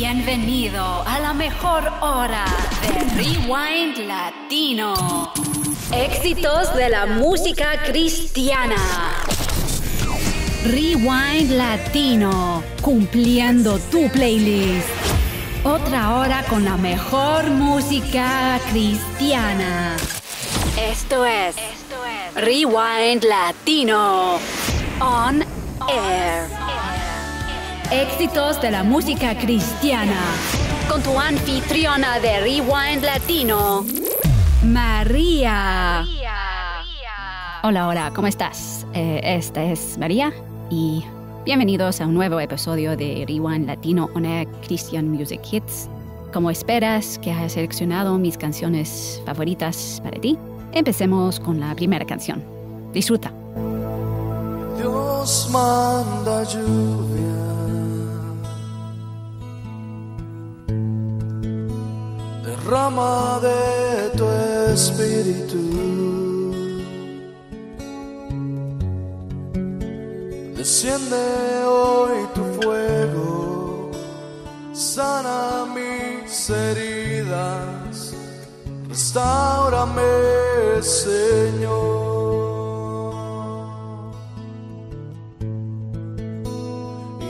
Bienvenido a la mejor hora de Rewind Latino. Éxitos de la música cristiana. Rewind Latino, cumpliendo tu playlist. Otra hora con la mejor música cristiana. Esto es, Rewind Latino. On Air. Éxitos de la música cristiana. Con tu anfitriona de Rewind Latino, María. Hola, hola, ¿cómo estás? Eh, esta es María y bienvenidos a un nuevo episodio de Rewind Latino On Air Christian Music Hits. Como esperas que haya seleccionado mis canciones favoritas para ti, empecemos con la primera canción. Disfruta. Dios manda lluvia. Derrama de tu espíritu. Desciende hoy tu fuego, sana mis heridas, restaurame, Señor.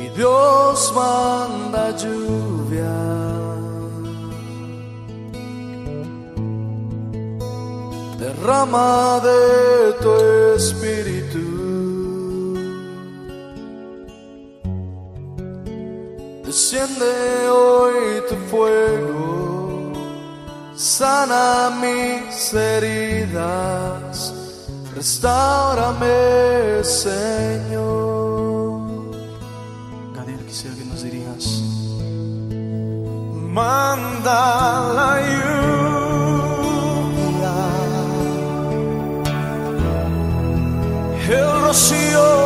Y Dios manda lluvia. Derrama de tu espíritu. Desciende hoy tu fuego, sana mis heridas, restaurame, Señor. Gabriel, quisiera que nos dirijas. Manda la rocío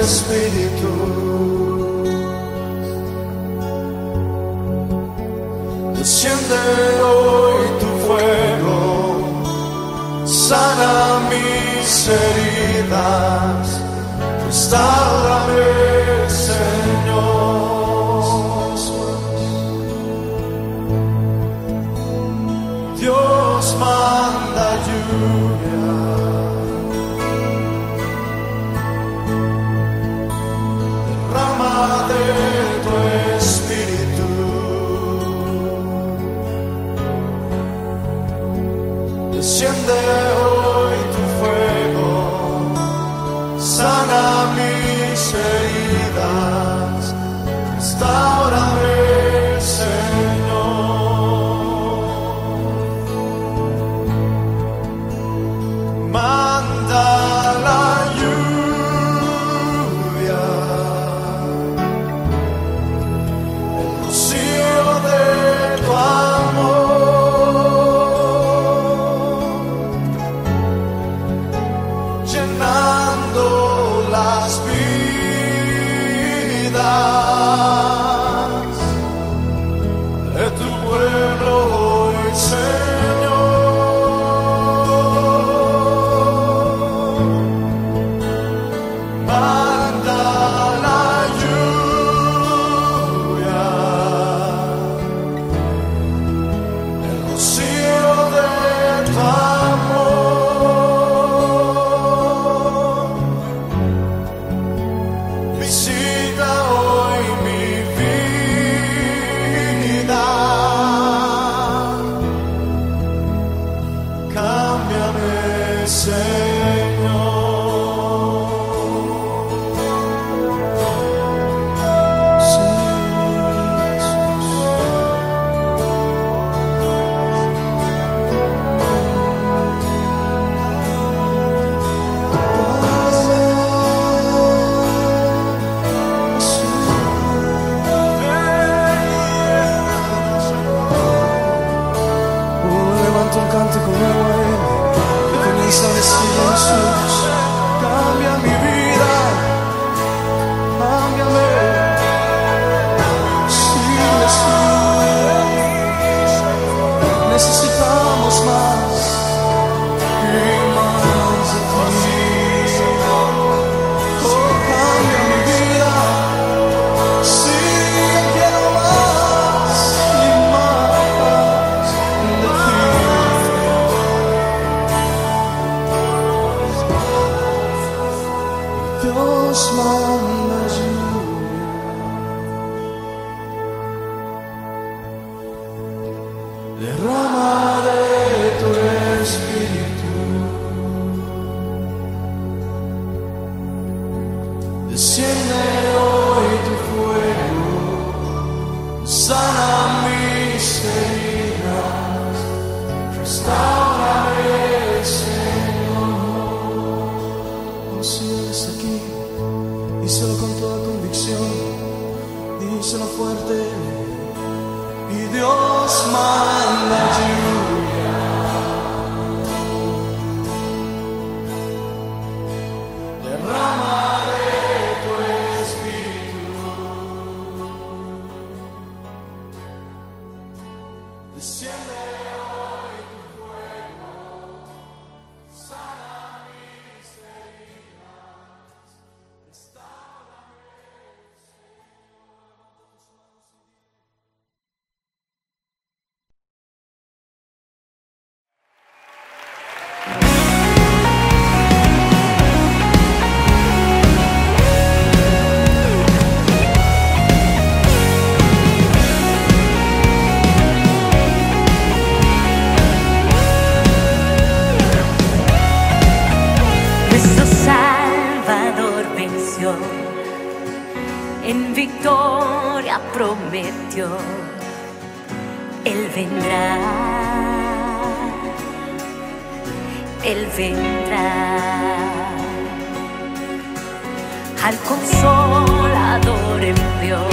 espíritu. Desciende hoy tu fuego, sana mis heridas, restaurame, al consolador envió.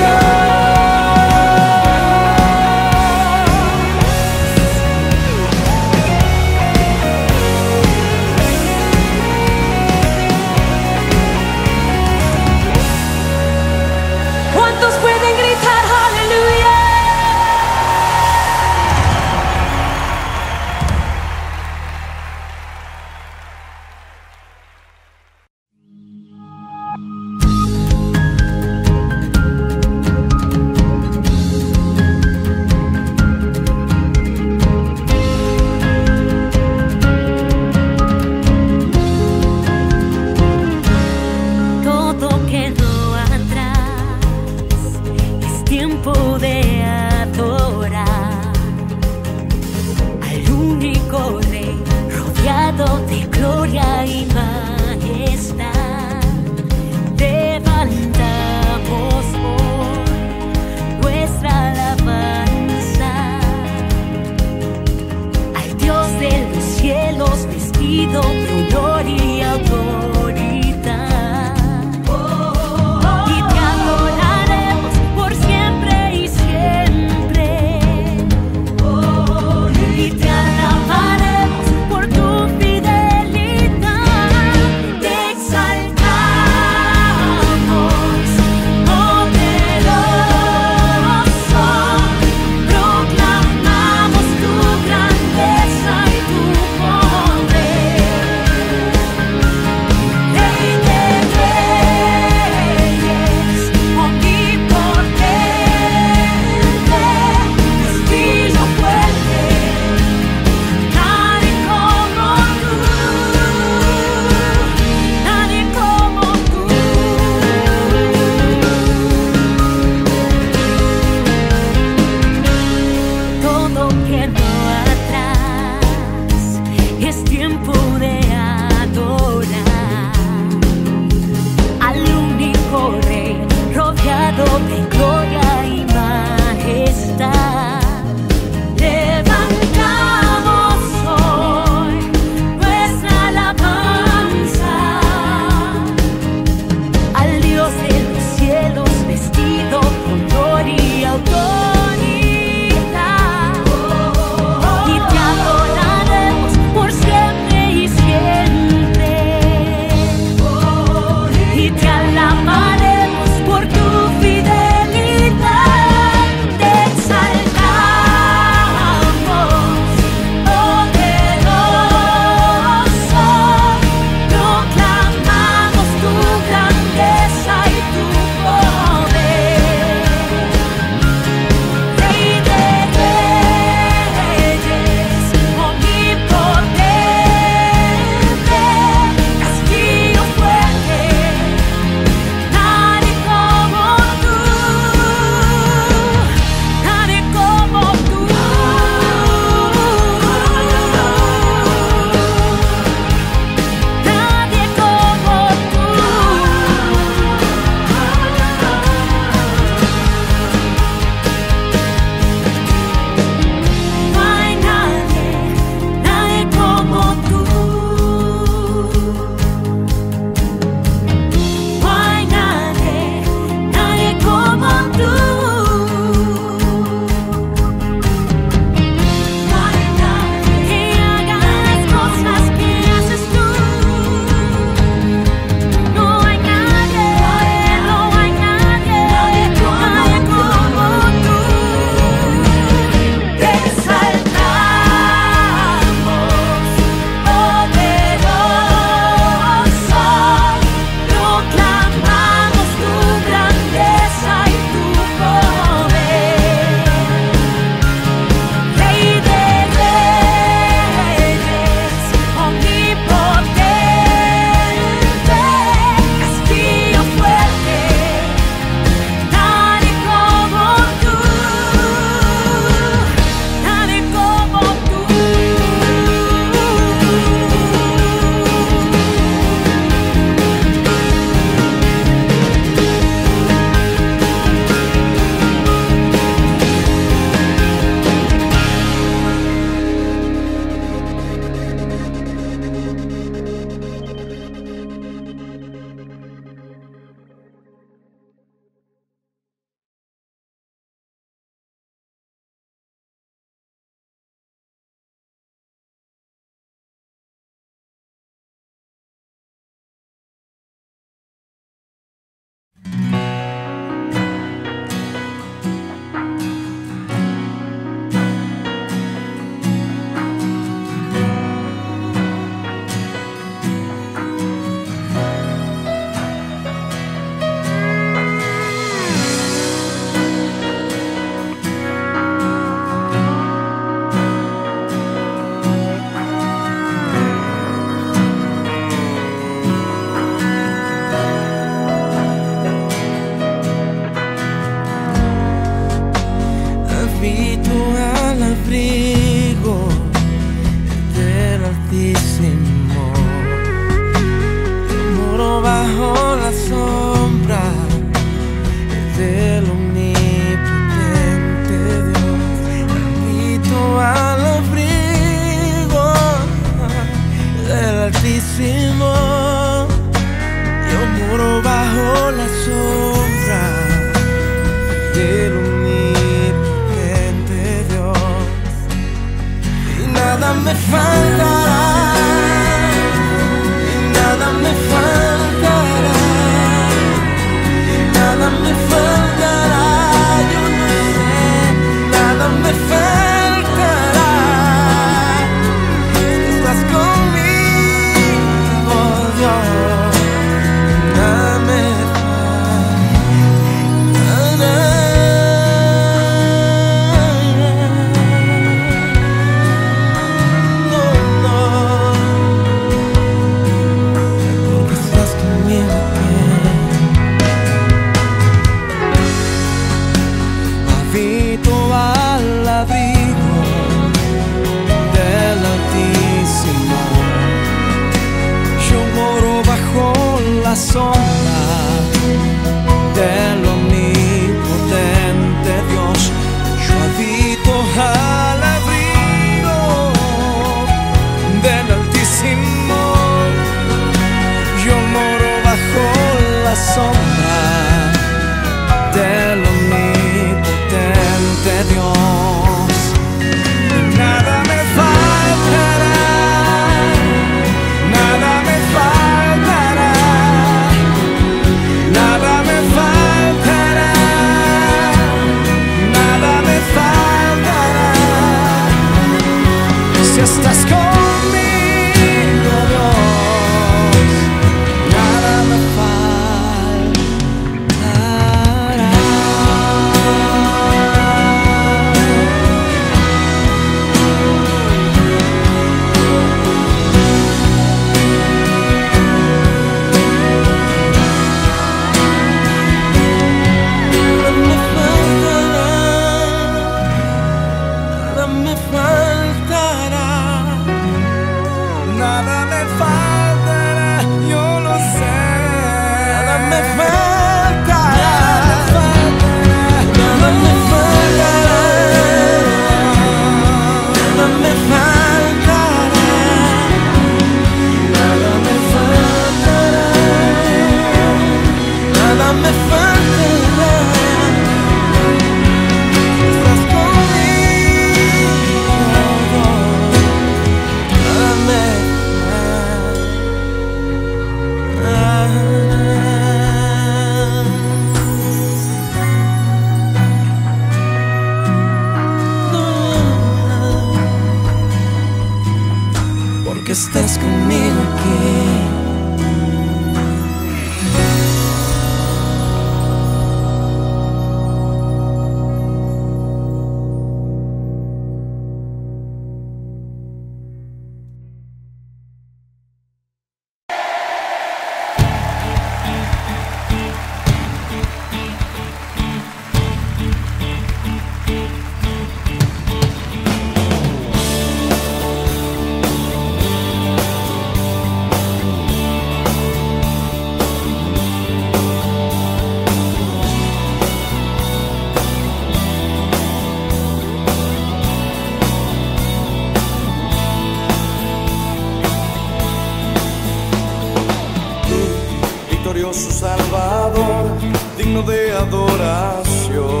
glorioso Salvador, digno de adoración.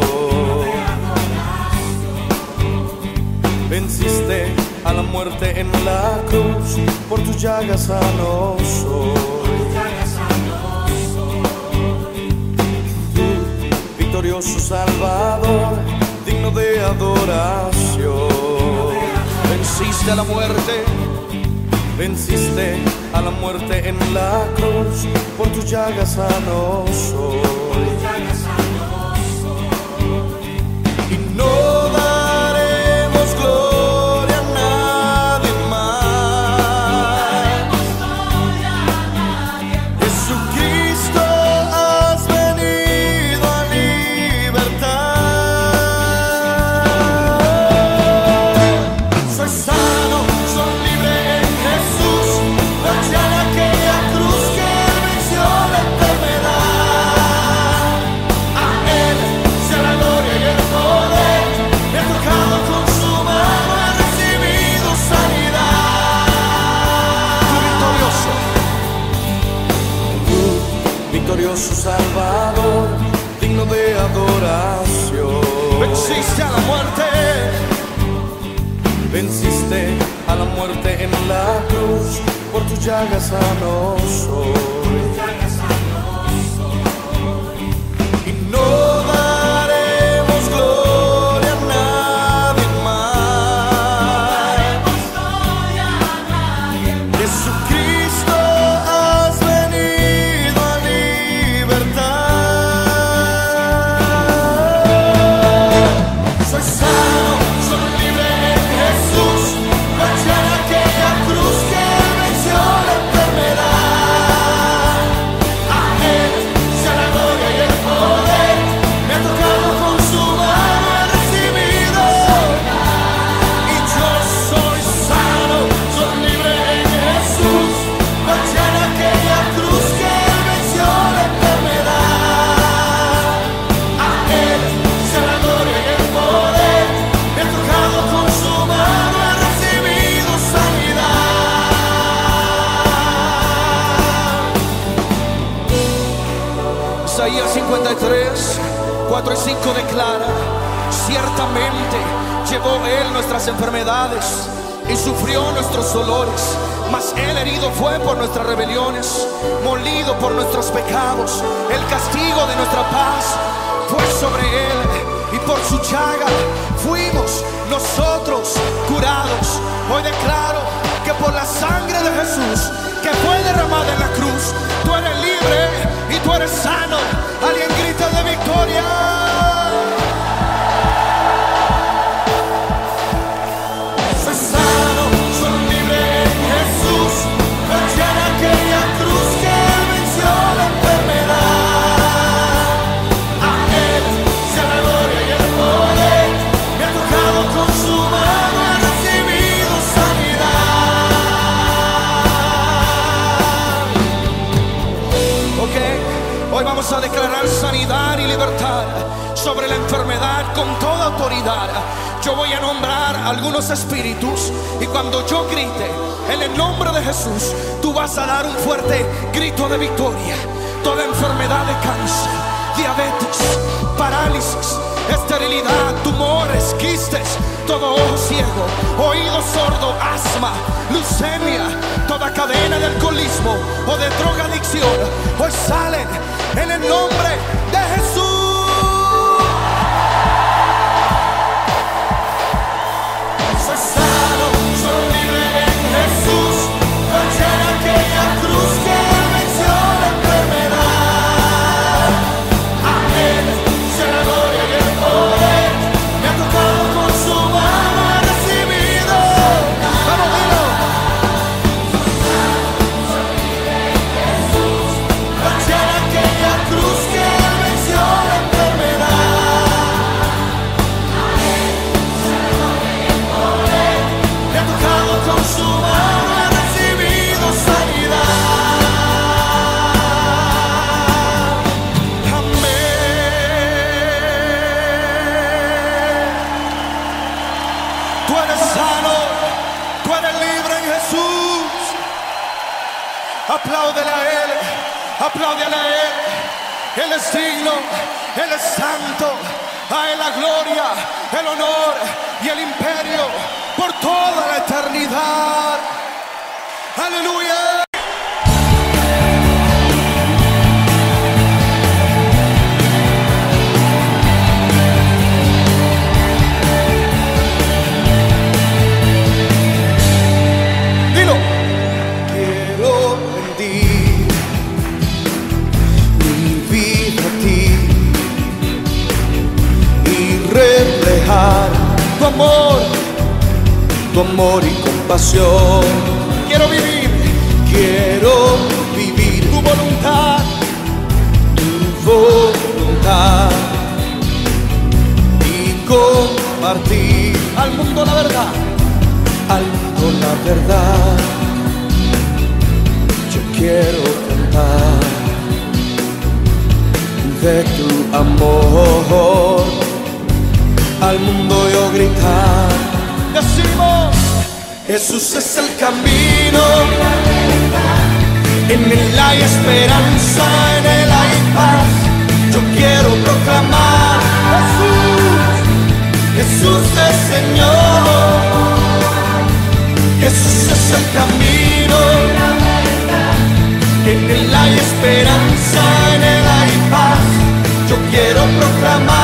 Venciste a la muerte en la cruz, por tus llagas sano victorioso Salvador, digno de adoración. Venciste a la muerte Venciste a la muerte en la cruz, por tus llagas sano soy. En la cruz, por tus llagas sano soy. Yo voy a nombrar algunos espíritus y cuando yo grite en el nombre de Jesús, tú vas a dar un fuerte grito de victoria. Toda enfermedad de cáncer, diabetes, parálisis, esterilidad, tumores, quistes, todo ojo ciego, oído sordo, asma, leucemia, toda cadena de alcoholismo o de drogadicción, hoy salen en el nombre santo. A Él la gloria, el honor y el imperio por toda la eternidad. Aleluya. Amor, tu amor y compasión. Quiero vivir, quiero vivir. Tu voluntad, tu voluntad. Y compartir. Al mundo la verdad, al mundo la verdad. Yo quiero cantar de tu amor al mundo yo gritar. Decimos, Jesús es el camino, en él hay esperanza, en él hay paz. Yo quiero proclamar Jesús, Jesús es Señor. Jesús es el camino. En él hay esperanza, en él hay paz. Yo quiero proclamar.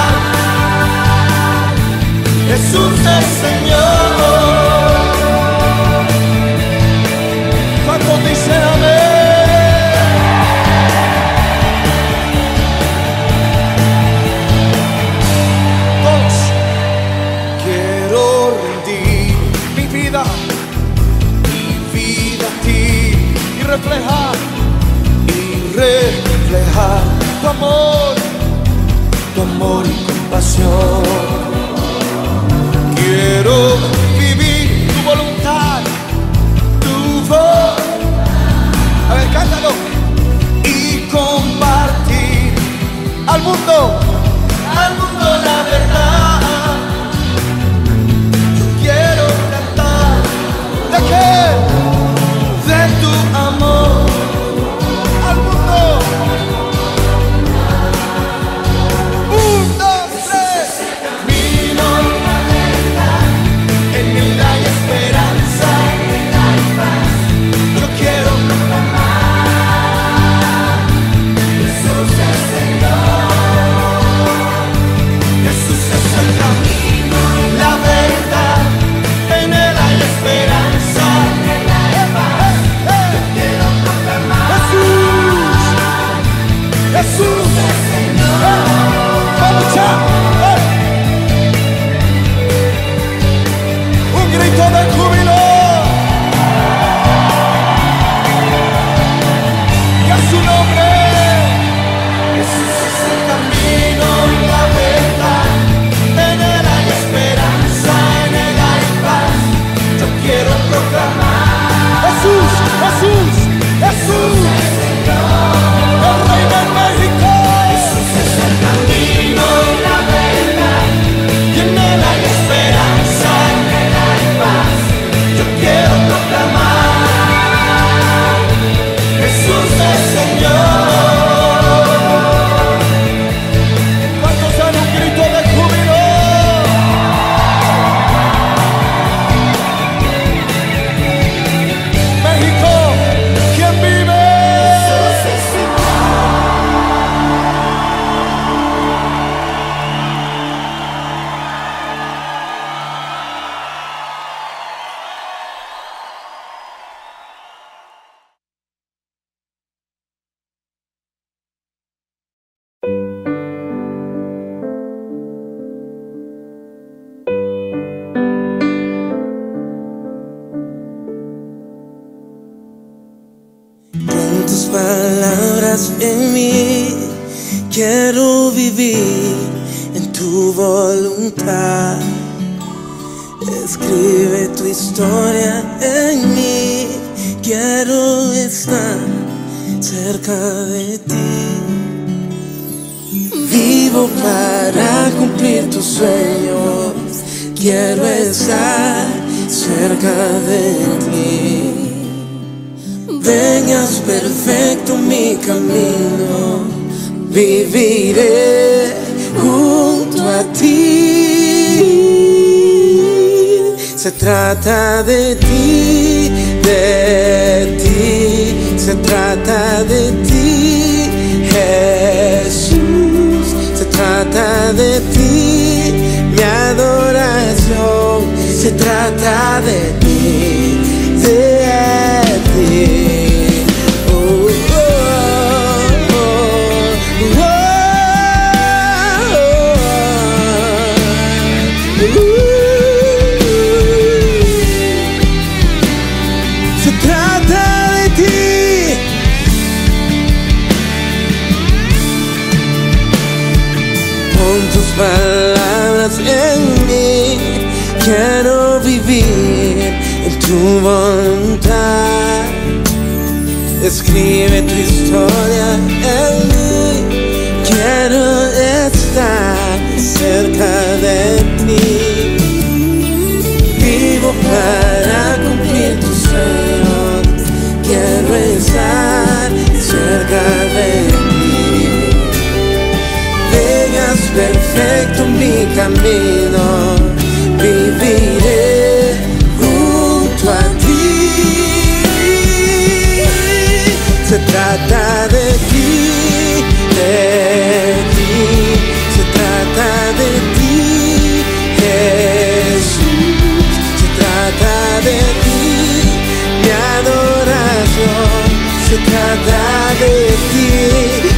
Jesús es Señor. Cuando dicen amén. Dos. Quiero rendir mi vida, mi vida a ti y reflejar, y reflejar tu amor, tu amor y compasión. Vivir tu voluntad, tu voz. A ver, cántalo. Y compartir al mundo, Vamos ya. ¡Eh! Un grito de júbilo. Viviré junto a ti. Se trata de ti, de ti, se trata de ti, Jesús. Se trata de ti, mi adoración. Se trata de ti, tu voluntad. Escribe tu historia en mí. Quiero estar cerca de ti. Vivo para cumplir tus sueños. Quiero estar cerca de ti. Vengas perfecto mi camino, viviré Se trata de ti, de ti, se trata de ti, Jesús. Se trata de ti, mi adoración. Se trata de ti.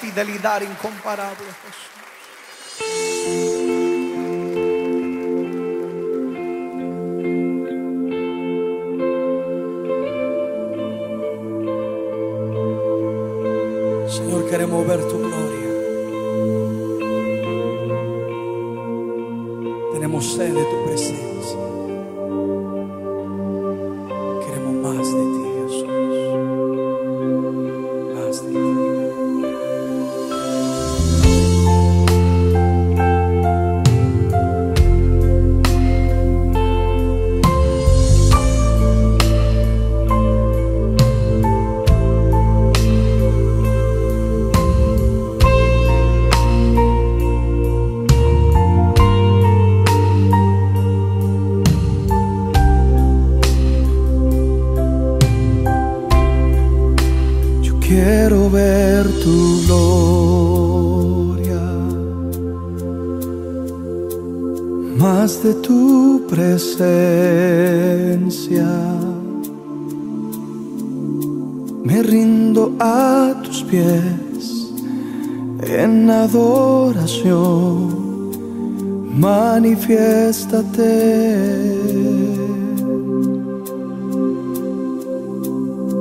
Fidelidad incomparable. Presencia. Me rindo a tus pies en adoración. Manifiéstate.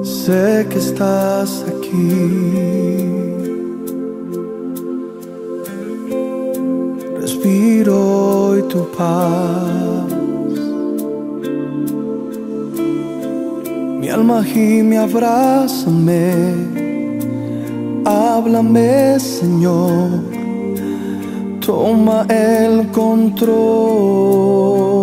Sé que estás aquí. Respiro hoy tu paz. Mi alma gime, abrázame. Háblame, Señor. Toma el control.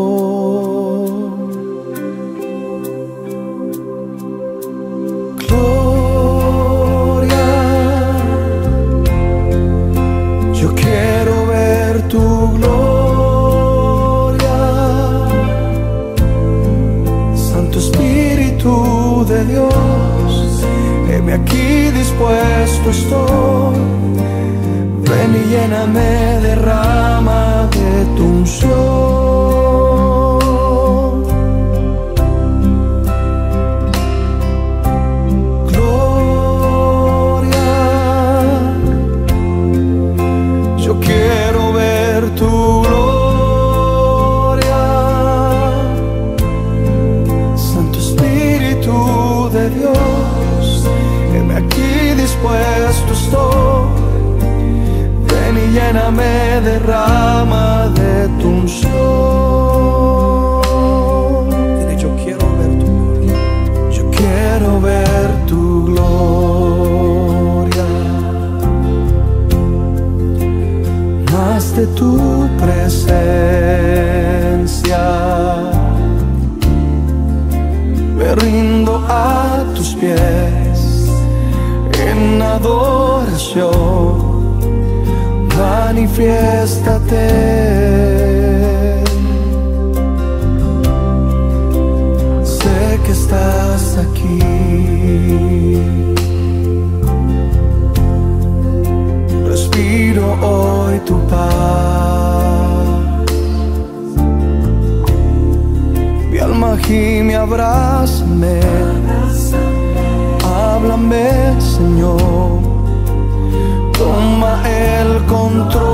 Dispuesto estoy, ven y lléname, derrama de tu unción. Dispuesto estoy, ven y lléname, derrama de tu unción. Dile, yo quiero ver tu gloria, yo quiero ver tu gloria más de tu presencia. Me rindo a tus pies adoración. Manifiéstate. Sé que estás aquí. respiro hoy tu paz. Mi alma gime, abrázame, háblame, Señor, el control.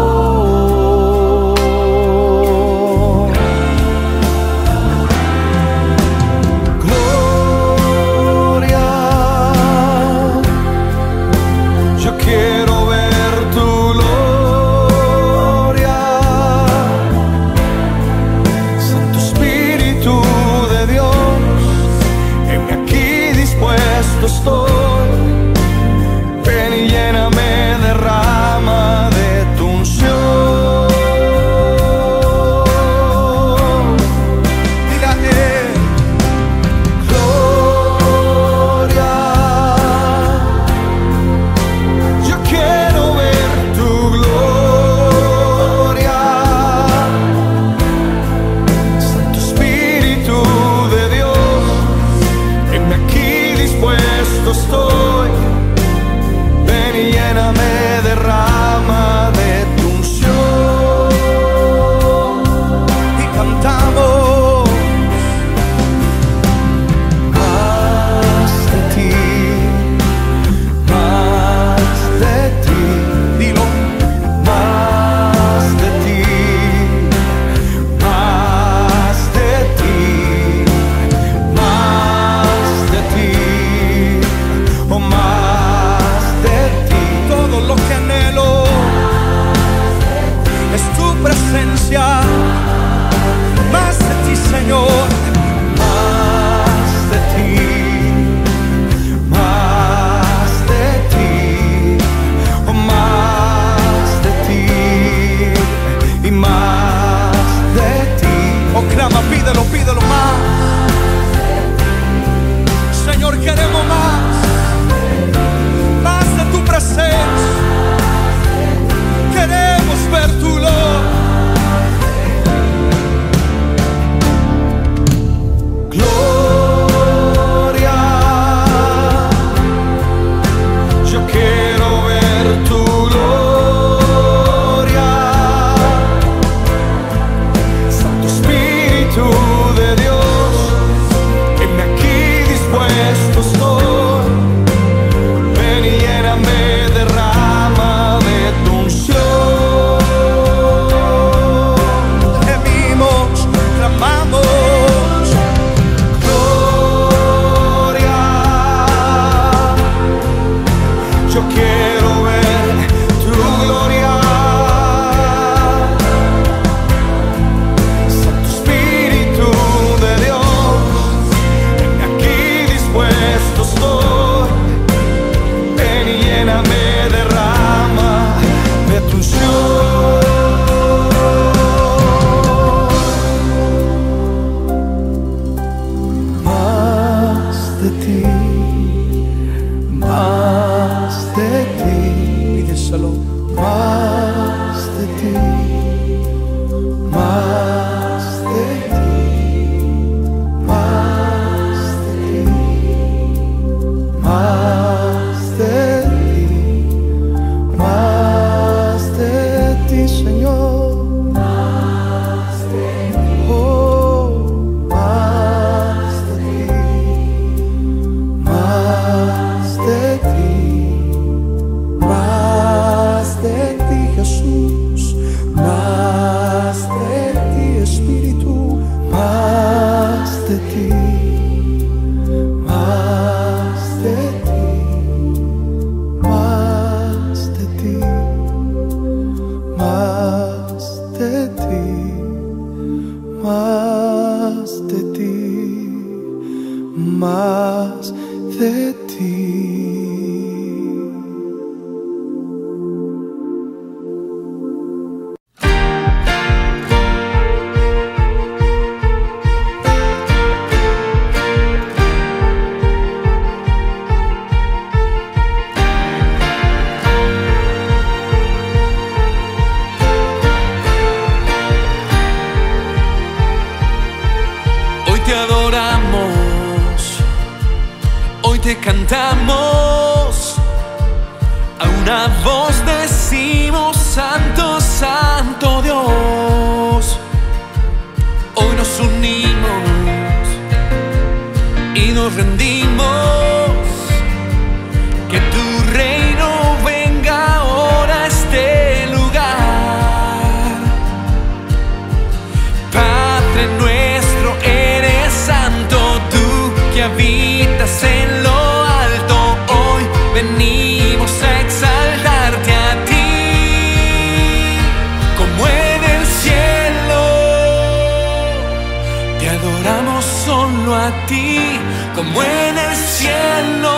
como en el cielo.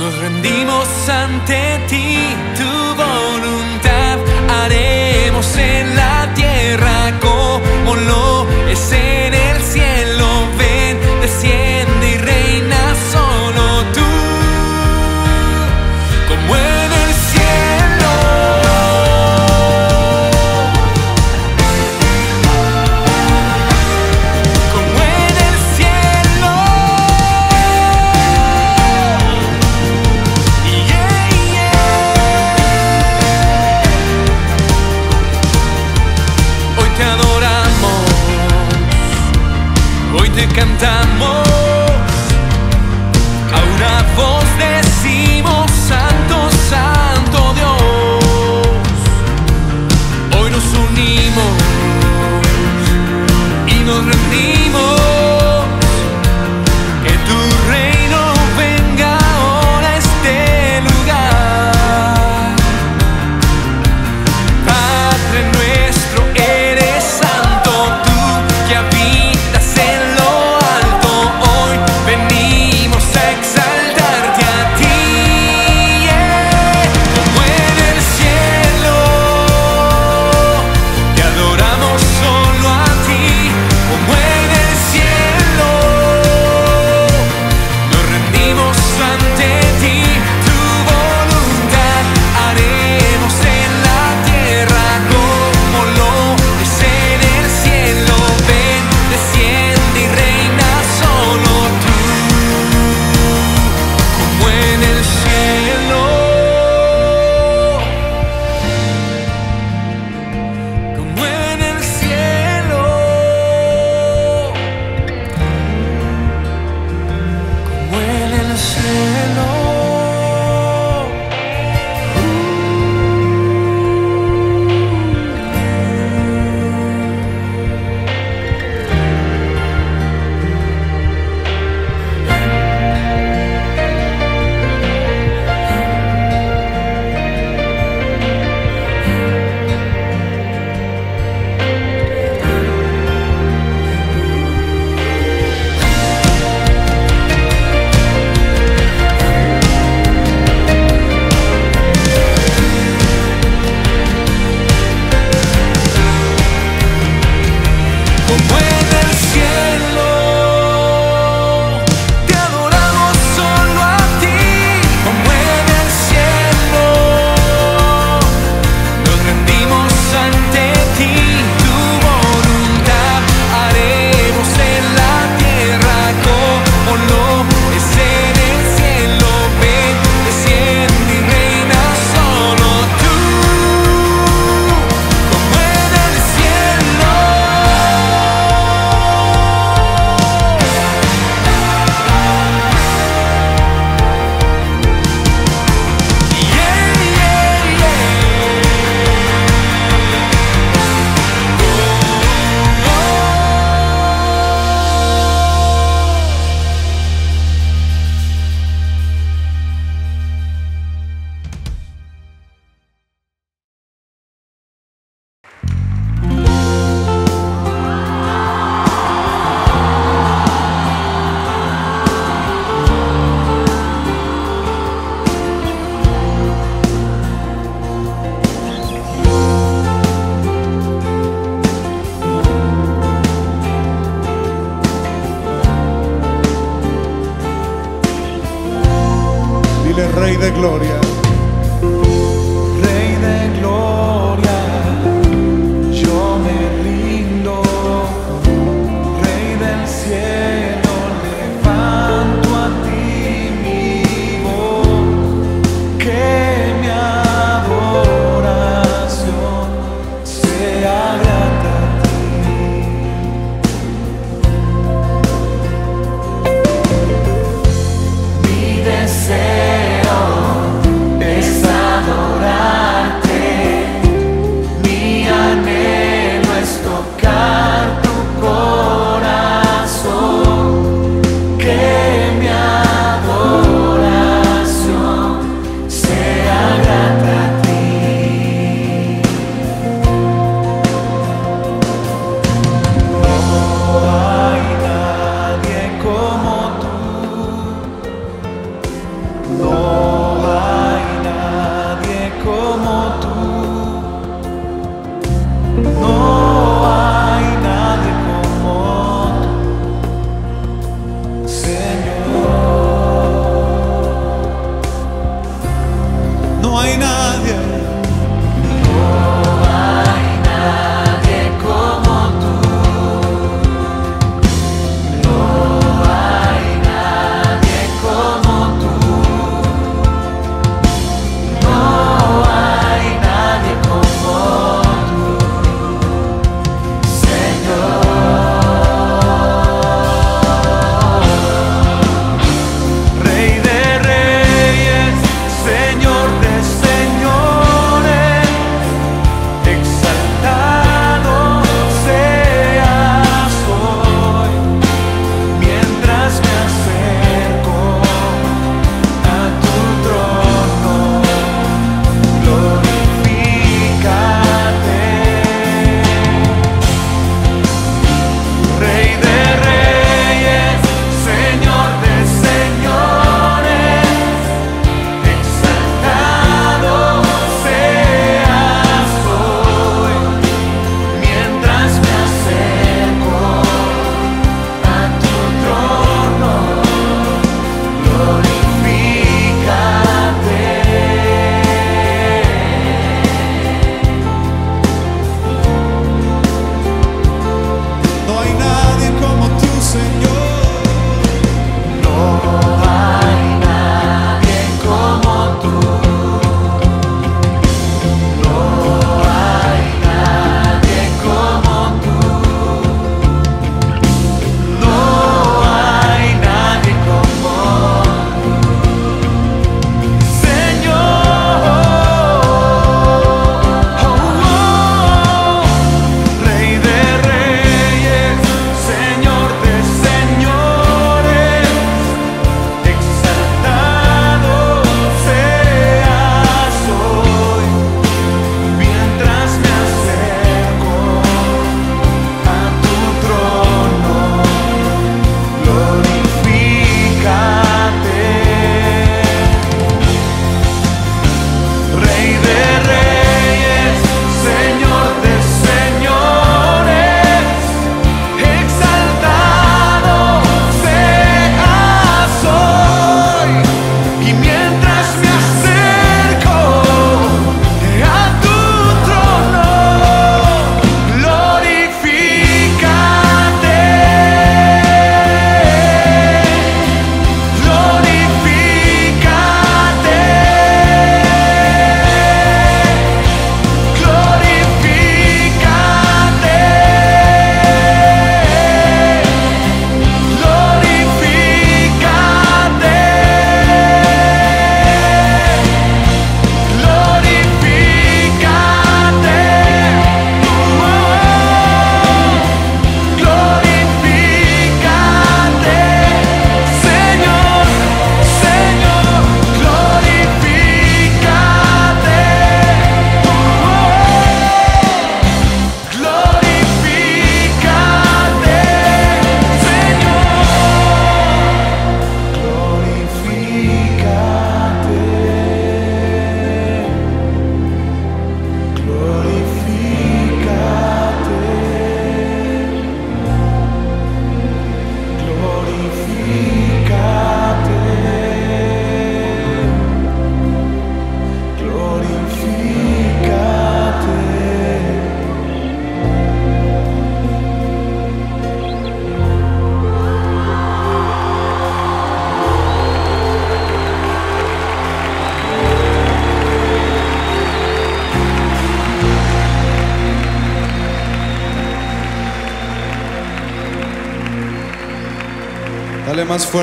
Nos rendimos ante ti, tu voluntad haremos en la tierra.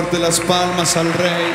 Fuerte las palmas al Rey.